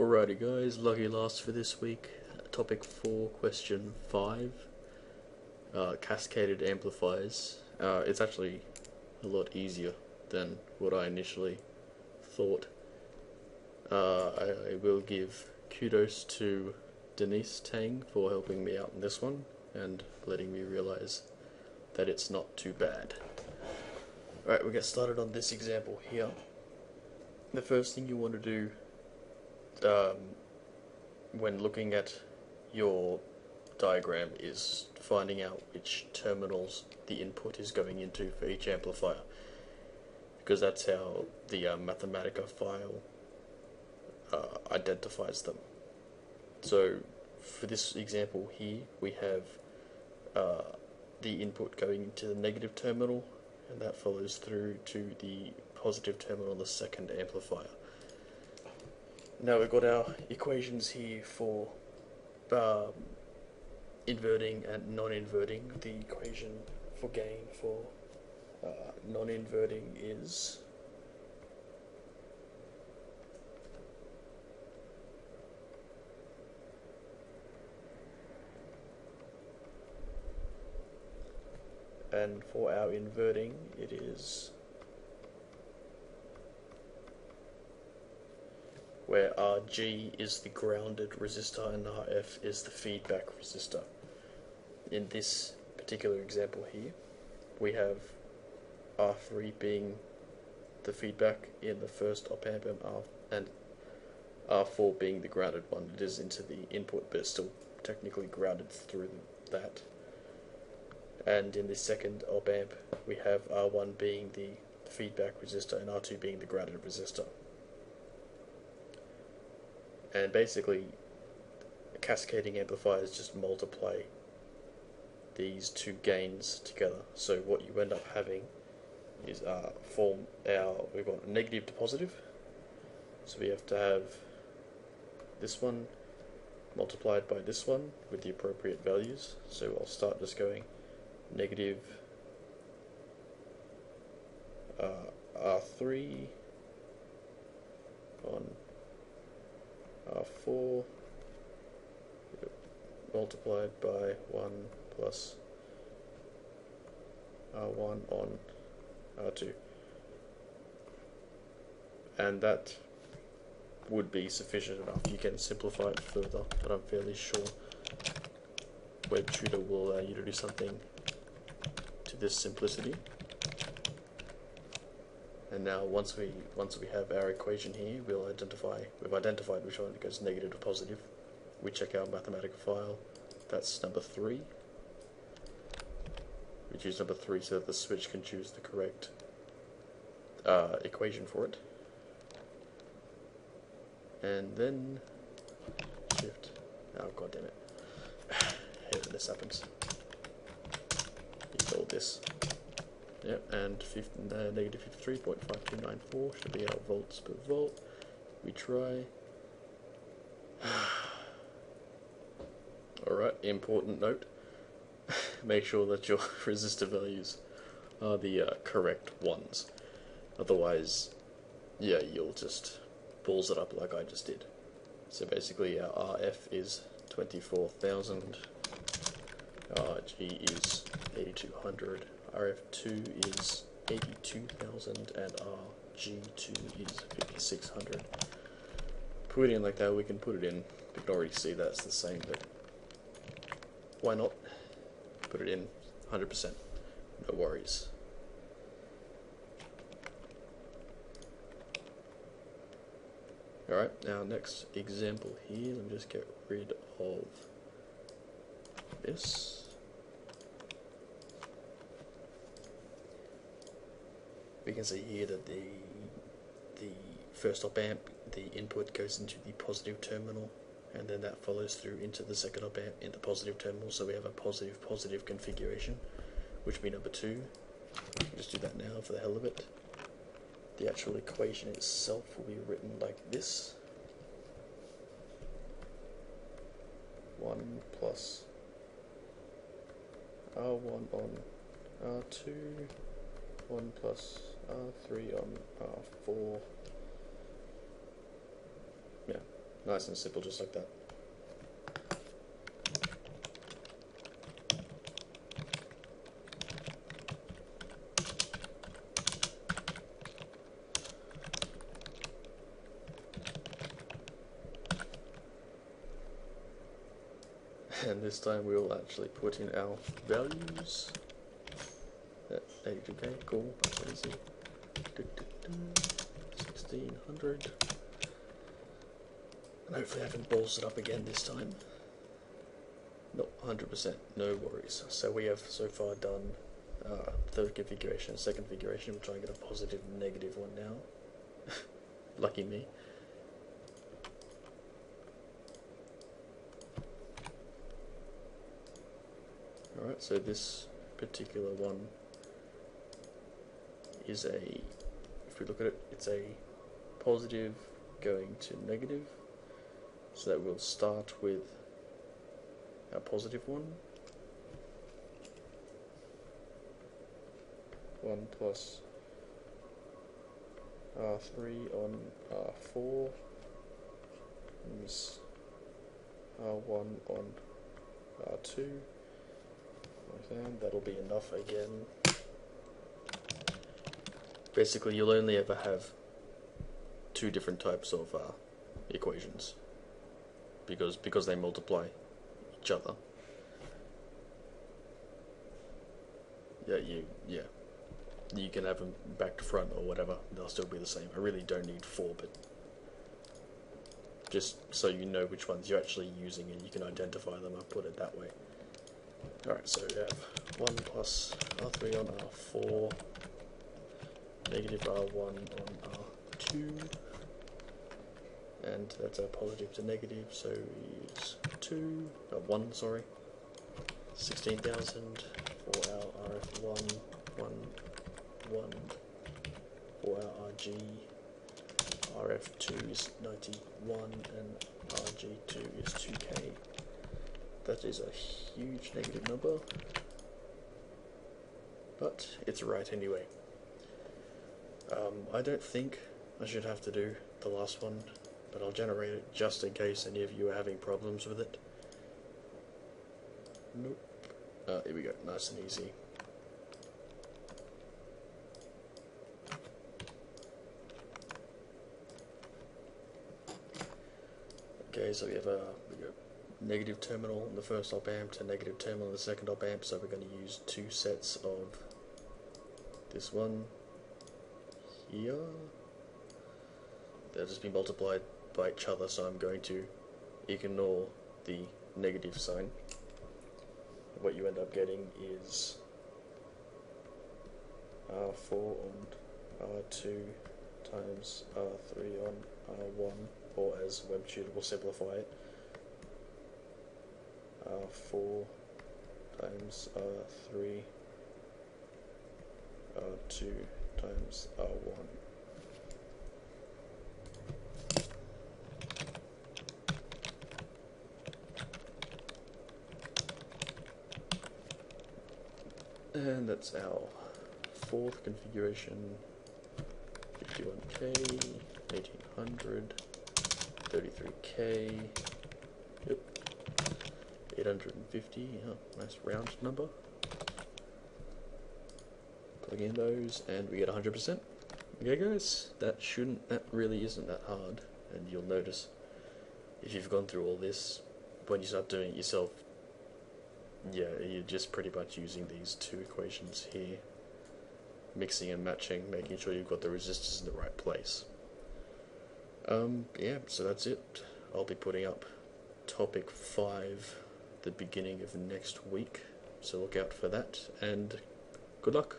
Alrighty, guys, lucky last for this week. Topic 4, question 5 uh, Cascaded amplifiers. Uh, it's actually a lot easier than what I initially thought. Uh, I, I will give kudos to Denise Tang for helping me out in this one and letting me realize that it's not too bad. Alright, we'll get started on this example here. The first thing you want to do um, when looking at your diagram is finding out which terminals the input is going into for each amplifier because that's how the uh, Mathematica file uh, identifies them. So for this example here we have uh, the input going into the negative terminal and that follows through to the positive terminal on the second amplifier. Now we've got our equations here for um, inverting and non-inverting. The equation for gain for uh, non-inverting is and for our inverting it is where RG is the grounded resistor and RF is the feedback resistor. In this particular example here, we have R3 being the feedback in the first op amp and, R and R4 being the grounded one. It is into the input, but still technically grounded through that. And in the second op amp, we have R1 being the feedback resistor and R2 being the grounded resistor and basically cascading amplifiers just multiply these two gains together. So what you end up having is uh, form our we've got negative to positive. So we have to have this one multiplied by this one with the appropriate values. So I'll start just going negative uh, R3 on uh, 4 multiplied by 1 plus R1 on R2 and that would be sufficient enough. You can simplify it further, but I'm fairly sure WebTutor will allow you to do something to this simplicity. And now once we once we have our equation here, we'll identify we've identified which one goes negative to positive. We check our Mathematica file. That's number three. We choose number three so that the switch can choose the correct uh, equation for it. And then shift. Oh god damn it! Here this happens. Use all this. Yep, and 50, uh, negative 53.5294 should be our volts per volt. We try. Alright, important note. Make sure that your resistor values are the uh, correct ones. Otherwise, yeah, you'll just balls it up like I just did. So basically our RF is 24,000, RG is 8200, RF2 is 82,000 and RG2 is 5600. Put it in like that, we can put it in. You can already see that's the same, but why not? Put it in 100%. No worries. Alright, now next example here, let me just get rid of this. We can see here that the the first op amp, the input goes into the positive terminal, and then that follows through into the second op amp in the positive terminal. So we have a positive positive configuration, which would be number two. Just do that now for the hell of it. The actual equation itself will be written like this. 1 plus R1 on R2, 1 plus R3 on R4. Yeah, Nice and simple, just like that. and this time we'll actually put in our values. At 82k, cool, that's easy. 1600. And hopefully I haven't balls it up again this time. Not 100%, no worries. So we have so far done uh, third configuration, second configuration, we'll trying to get a positive negative one now. Lucky me. Alright, so this particular one is a, if we look at it, it's a positive going to negative. So that we'll start with our positive one. 1 plus R3 on R4 is R1 on R2 that'll be enough again. Basically, you'll only ever have two different types of uh, equations because because they multiply each other. Yeah, you yeah, you can have them back to front or whatever. They'll still be the same. I really don't need four, but just so you know which ones you're actually using and you can identify them. I'll put it that way. Alright, so we have 1 plus R3 on R4, negative R1 on R2, and that's our positive to negative, so use 2, uh, 1, sorry, 16,000 for our RF1, 1, 1 for our RG, RF2 is 91, and RG2 is 2K. That is a huge negative number, but it's right anyway. Um, I don't think I should have to do the last one, but I'll generate it just in case any of you are having problems with it. Nope. Uh, here we go, nice and easy. Okay, so we have a negative terminal in the first op amp to negative terminal in the second op amp, so we're going to use two sets of this one here. They'll just be multiplied by each other, so I'm going to ignore the negative sign. What you end up getting is R4 on R2 times R3 on R1, or as WebTutor will simplify it, R4 times R3 R2 times uh, R1 and that's our fourth configuration. 51k 1800 33k yep, 850, oh, nice round number. And we get 100%. Okay guys, that shouldn't, that really isn't that hard. And you'll notice, if you've gone through all this, when you start doing it yourself, yeah, you're just pretty much using these two equations here. Mixing and matching, making sure you've got the resistors in the right place. Um, yeah, so that's it. I'll be putting up topic 5 the beginning of next week. So look out for that and good luck.